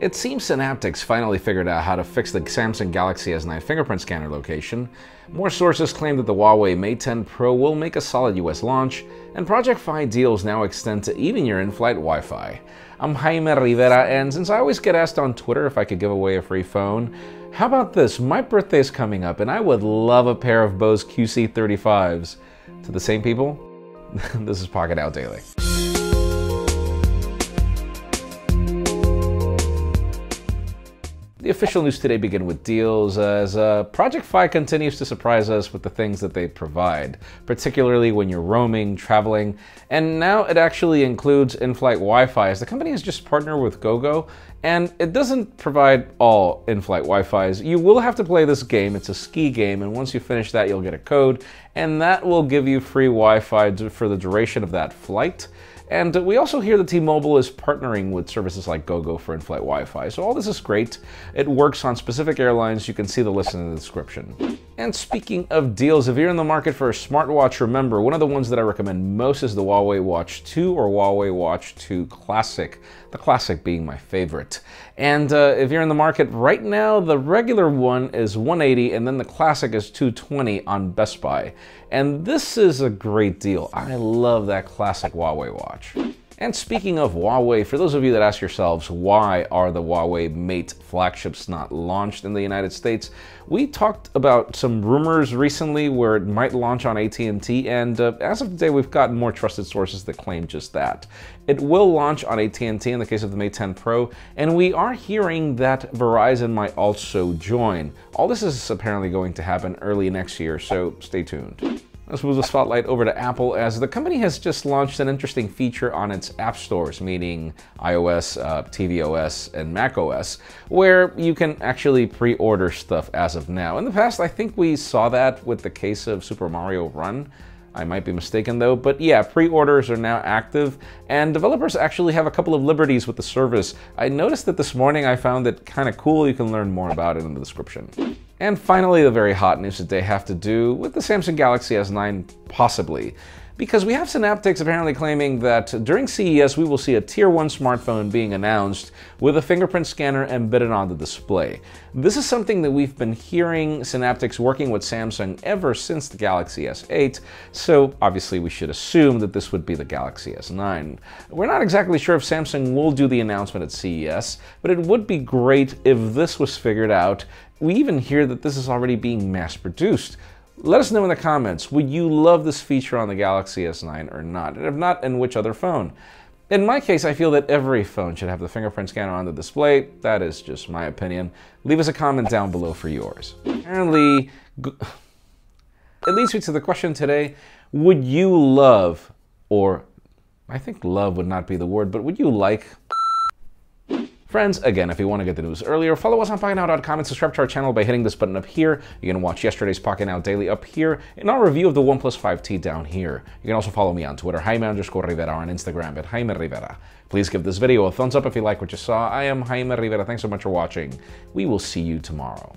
It seems Synaptics finally figured out how to fix the Samsung Galaxy S9 fingerprint scanner location. More sources claim that the Huawei Mate 10 Pro will make a solid US launch, and Project Fi deals now extend to even your in-flight Wi-Fi. I'm Jaime Rivera, and since I always get asked on Twitter if I could give away a free phone, how about this? My birthday's coming up, and I would love a pair of Bose QC35s. To the same people, this is Pocket Now Daily. The official news today begin with deals as uh, Project Fi continues to surprise us with the things that they provide, particularly when you're roaming, traveling, and now it actually includes in-flight Wi-Fi as the company has just partnered with GoGo and it doesn't provide all in-flight Wi-Fis. You will have to play this game, it's a ski game, and once you finish that you'll get a code, and that will give you free Wi-Fi for the duration of that flight. And we also hear that T-Mobile is partnering with services like GoGo for in-flight Wi-Fi. So all this is great. It works on specific airlines. You can see the list in the description. And speaking of deals, if you're in the market for a smartwatch, remember, one of the ones that I recommend most is the Huawei Watch 2 or Huawei Watch 2 Classic. The Classic being my favorite. And uh, if you're in the market right now, the regular one is 180 and then the Classic is 220 on Best Buy. And this is a great deal. I love that Classic Huawei watch. And speaking of Huawei, for those of you that ask yourselves why are the Huawei Mate flagships not launched in the United States, we talked about some rumors recently where it might launch on AT&T, and uh, as of today, we've gotten more trusted sources that claim just that. It will launch on AT&T in the case of the Mate 10 Pro, and we are hearing that Verizon might also join. All this is apparently going to happen early next year, so stay tuned. Let's move the spotlight over to Apple as the company has just launched an interesting feature on its app stores, meaning iOS, uh, tvOS, and macOS, where you can actually pre-order stuff as of now. In the past, I think we saw that with the case of Super Mario Run. I might be mistaken though, but yeah, pre-orders are now active and developers actually have a couple of liberties with the service. I noticed that this morning I found it kind of cool. You can learn more about it in the description. And finally, the very hot news that they have to do with the Samsung Galaxy S9, possibly. Because we have Synaptics apparently claiming that during CES we will see a Tier 1 smartphone being announced with a fingerprint scanner embedded on the display. This is something that we've been hearing Synaptics working with Samsung ever since the Galaxy S8, so obviously we should assume that this would be the Galaxy S9. We're not exactly sure if Samsung will do the announcement at CES, but it would be great if this was figured out we even hear that this is already being mass produced. Let us know in the comments, would you love this feature on the Galaxy S9 or not? And if not, in which other phone? In my case, I feel that every phone should have the fingerprint scanner on the display. That is just my opinion. Leave us a comment down below for yours. Apparently, it leads me to the question today, would you love, or I think love would not be the word, but would you like Friends, again, if you want to get the news earlier, follow us on PocketNow.com and subscribe to our channel by hitting this button up here. You can watch yesterday's Pocket Now Daily up here and our review of the OnePlus 5T down here. You can also follow me on Twitter, Jaime underscore Rivera, on Instagram at Jaime Rivera. Please give this video a thumbs up if you like what you saw. I am Jaime Rivera. Thanks so much for watching. We will see you tomorrow.